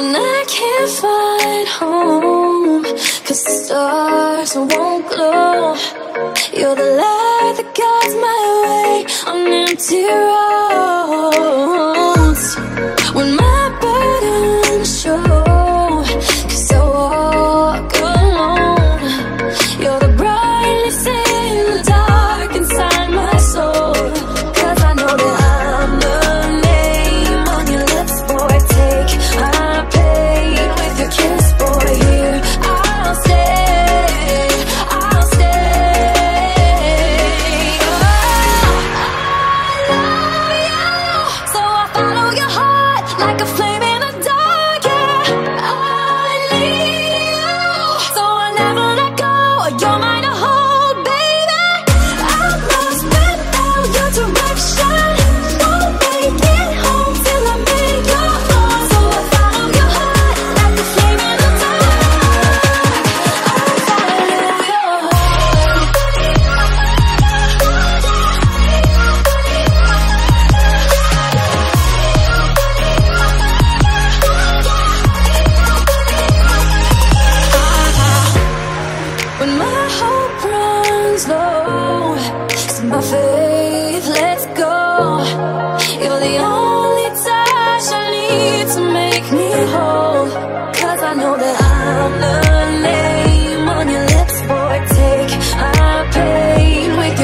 when I can't find home. Cause the stars won't glow. You're the light that guides my way on empty road.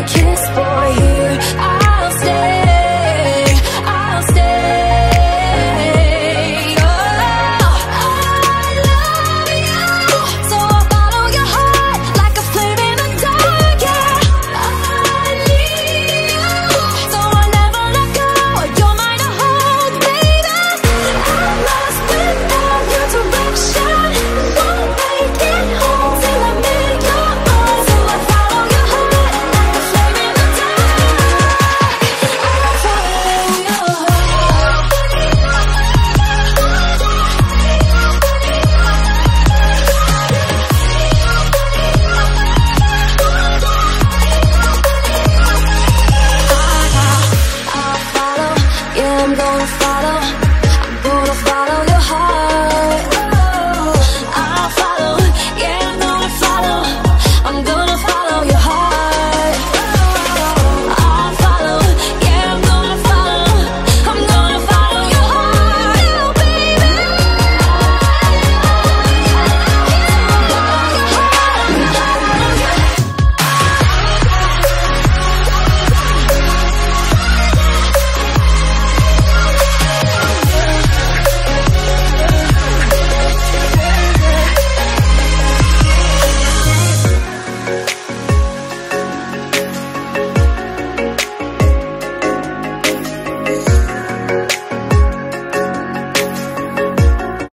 kiss, boy. Yeah, I'm gonna follow, I'm gonna follow your heart.